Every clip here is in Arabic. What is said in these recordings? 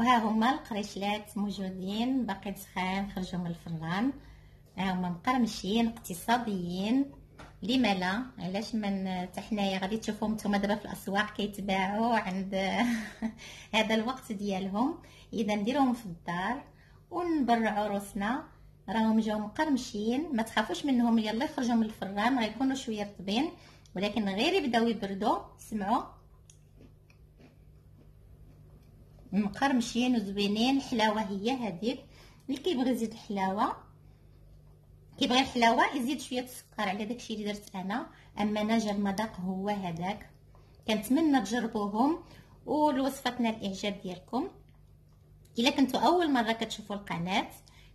وها هما القريشلات موجودين باقي سخان خرجوا من الفران ها هما مقرمشين اقتصاديين. لما لا؟ علاش من حتى حنايا غادي تشوفوهم نتوما دابا في الأسواق كيتباعوا عند هذا الوقت ديالهم. إذا نديروهم في الدار ونبرعوا روسنا. راهم جاو مقرمشين. ما تخافوش منهم. يلا يخرجوا من الفران غيكونوا شوية رطبين ولكن غير يبداو يبردوا. سمعوا؟ مقرمشين وزوينين الحلاوه هي هذيك. اللي كيبغي يزيد الحلاوه كيبغي الحلاوة يزيد شوية السكر على داكشي اللي درت أنا. أما نجا المذاق هو هذاك. كنتمنى تجربوهم والوصفه تنال الإعجاب ديالكم. إلا كنتو أول مرة كتشوفوا القناة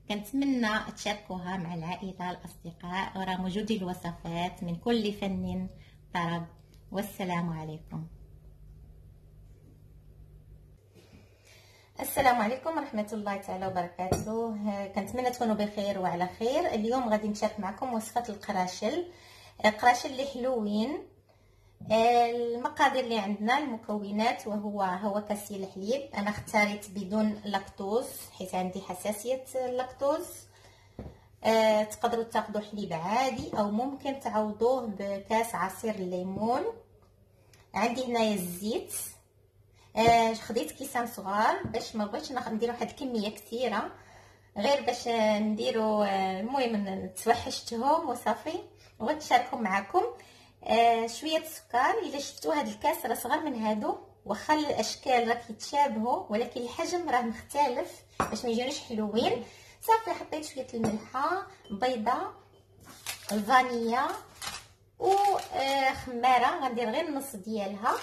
كنتمنى تشاركوها مع العائلة الأصدقاء. وراه موجودين الوصفات من كل فن طرب. والسلام عليكم. السلام عليكم ورحمة الله تعالى وبركاته. كنتمنى تكونوا بخير وعلى خير. اليوم غادي نشارك معكم وصفة القراشل. قراشل اللي حلوين. المقادير اللي عندنا المكونات وهو هو كاسين الحليب. أنا اختاريت بدون لاكتوز حيت عندي حساسية اللاكتوز تقدروا تاخذوا حليب عادي أو ممكن تعوضوه بكاس عصير الليمون عندي هنايا الزيت. أه خديت كيسان صغار باش ما بغيتش نديروا واحد الكميه كثيرة غير باش نديروا المهم توحشتهم وصافي بغيت نشاركهم معكم آه شوية السكر إلا شفتوا هذا الكاس راه صغر من هادو واخا الأشكال راه كيتشابهوا ولكن الحجم راه مختلف باش ما يجيوش حلوين. صافي حطيت شوية الملحة بيضه الفانيا وخماره آه غندير غير النص ديالها.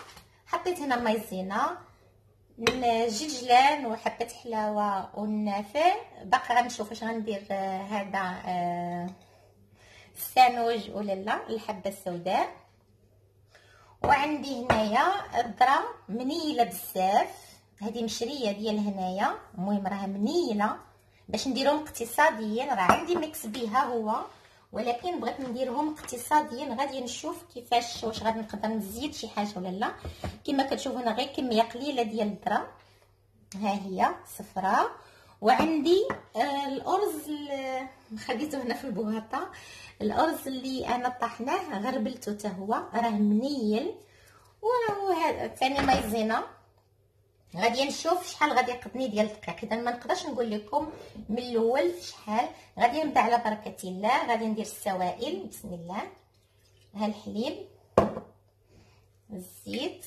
حطيت هنا مايزينا جلجلان وحبة حلاوة والنافع. باقي غنشوف واش غندير آه هذا آه السانوج ولا لا الحبة السوداء. وعندي هنايا الذره منيلة بزاف. هذه مشرية ديال هنايا. المهم راها منيلة. باش نديرهم اقتصاديين راه عندي ميكس بها هو. ولكن بغيت نديرهم اقتصاديين غادي نشوف كيفاش واش غادي نقدر نزيد شي حاجة ولا لا. كما كتشوفوا هنا غير كمية قليلة ديال الذره ها هي صفراء وعندي آه الأرز خديته هنا في البواطة. الأرز اللي أنا طحناه غربلته حتى هو راه منيل. وهذا ثاني مايزينا غادي نشوف شحال غادي يقدني ديال الدقيق. إذا ما نقدرش نقول لكم من الأول شحال غادي نبدا على بركة الله. غادي ندير السوائل. بسم الله. ها الحليب. الزيت.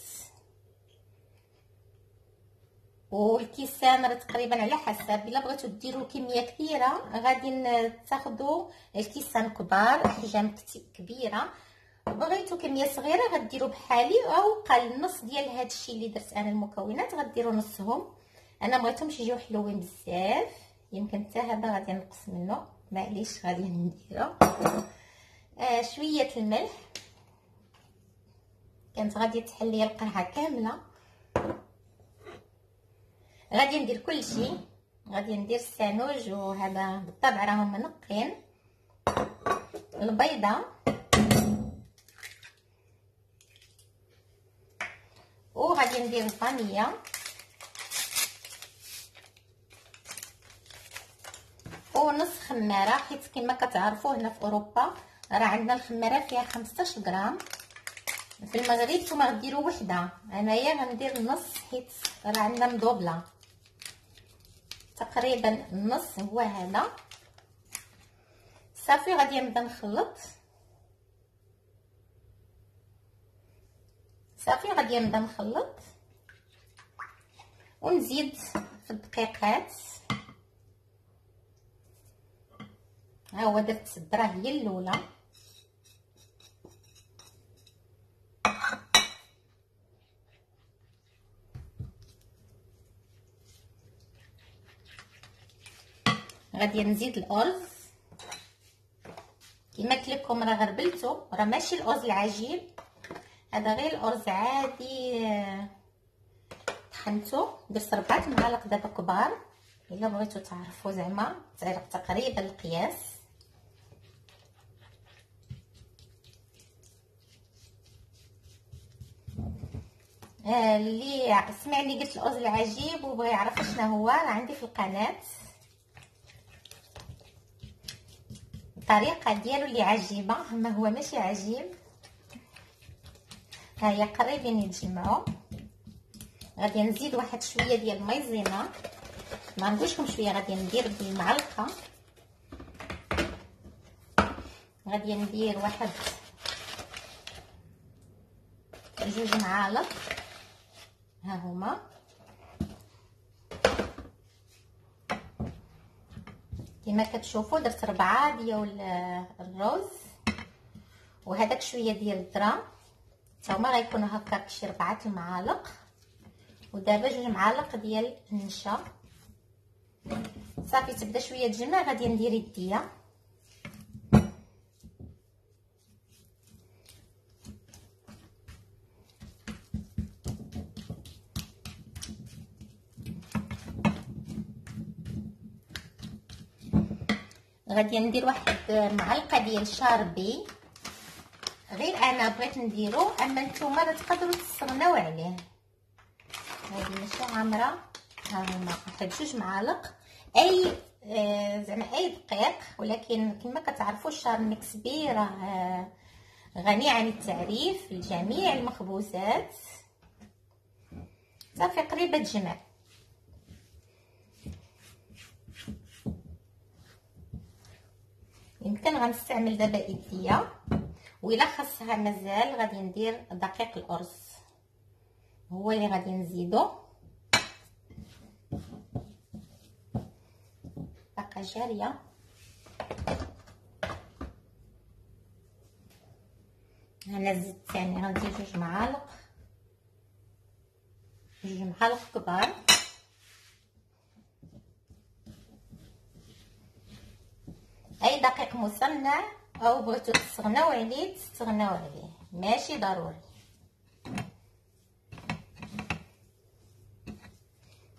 والكيسان راه تقريبا على حسب. إلا بغيتو ديروا كمية كبيرة غادي تاخذوا الكيسان كبار احجام كبيرة. بغيتو كمية صغيرة غديروا بحالي أو قل نص ديال هذا الشيء اللي درت أنا المكونات غديروا نصهم. أنا بغيتهمش يجيو حلوين بزاف يمكن حتى هذا غادي نقص منه. معليش غادي نديرو. آه شوية الملح. كانت غادي تحل لي القرعة كاملة. غادي ندير كلشي. غادي ندير السانوج وهذا بالطبع راهم منقين البيضة وغادي ندير الفانيليا ونص خمارة حيت كما كتعرفوا هنا في أوروبا راه عندنا الخمارة فيها 15 غرام. في المغرب نتوما غديروا وحدة. أنايا غندير نص حيت راه عندنا مدوبلة. تقريبا النص هو هذا. صافي غادي نبدا نخلط. صافي غادي نبدا نخلط. ونزيد في الدقيقات. ها هو درت الذره هي الأولى. غادي نزيد الارز كما قلت لكم راه غربلته راه ماشي الارز العجين هذا غير الارز عادي طحنته درت ربعة معالق دابا كبار. إلا بغيتو تعرفوا زعما تعرف تقريبا القياس. آه، اللي سمعني قلت الأرز العجين وبغى يعرف شنو هو. راه عندي في القناة الطريقة ديالو اللي عجيبة. ما هو ماشي عجيب. ها هي قريبين يتجمعوا غادي نزيد واحد شوية ديال المايزينا ما نقولكم شوية غادي ندير بالمعلقة. غادي ندير واحد جوج معالق. ها هما. كما كتشوفوا درت ربعة ديال الرز وهذاك شوية ديال الذره حتى هما غيكونوا هكاك شي ربعة المعالق. ودابا جوج معالق ديال النشا. صافي تبدا شوية تجمع غادي ندير يديا. غادي ندير واحد معلقه ديال Schär B. غير أنا بغيت نديرو أما نتوما تقدروا تستغناو عليه. هذه ماشي عامره ها هما واحد جوج معالق. أي آه زعما أي دقيق ولكن كما كتعرفوا ال Schär Mix B راه غني عن التعريف. لجميع المخبوزات. صافي قريبة تجمع. يمكن غنستعمل دابا ايديا وإلا خاصها مازال غادي ندير دقيق الأرز. هو اللي غادي نزيدو. باقا جارية. أنا زدت ثاني غنزيد جوج معالق. جوج معالق كبار. أي دقيق مصنع أو بغيتو تستغناو عليه تستغناو عليه. ماشي ضروري.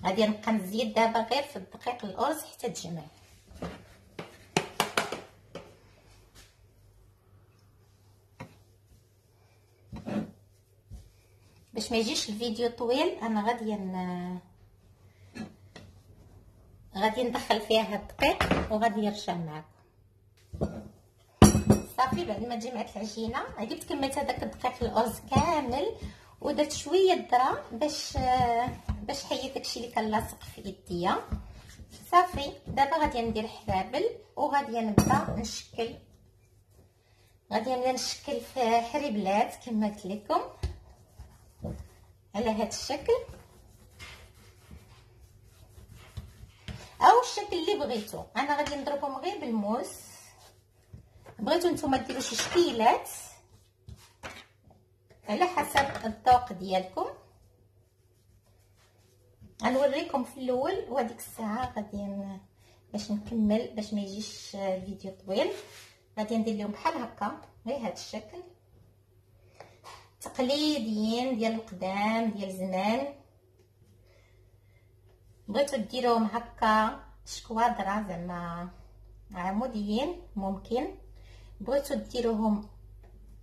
غادي نبقى نزيد دابا غير في الدقيق الأرز حتى تجمع. باش ما يجيش الفيديو طويل أنا غادي غادي ندخل فيها الدقيق وغادي يرشا معكم. صافي بعد ما جمعت العجينة جبت كملت هذاك الدقيق الأرز كامل ودرت شوية الذره باش باش حيد داكشي اللي كان لاصق في يديا. صافي دابا غادي ندير حبابل وغادي نبدا نشكل. غادي نبدا نشكل في حريبلات كما قلت لكم. على هذا الشكل. أو الشكل اللي بغيتو. أنا غادي نضربهم غير بالموس بغيتو نتوما ديروا شي شكيلات على حسب الذوق ديالكم. غنوريكم في الأول وهذيك الساعة غادي باش نكمل باش ما يجيش الفيديو طويل. غادي ندير لهم بحال هكا غير هذا الشكل. تقليديين ديال القدام ديال زمان. بغيتو ديروهم هكا شكوادرا زعما عموديين ممكن. بغيتو ديروهم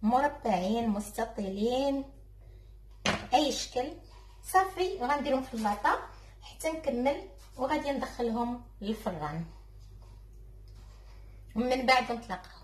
مربعين مستطيلين اي شكل. صافي غنديرهم في اللاطه حتى نكمل وغادي ندخلهم للفران. ومن بعد نطلق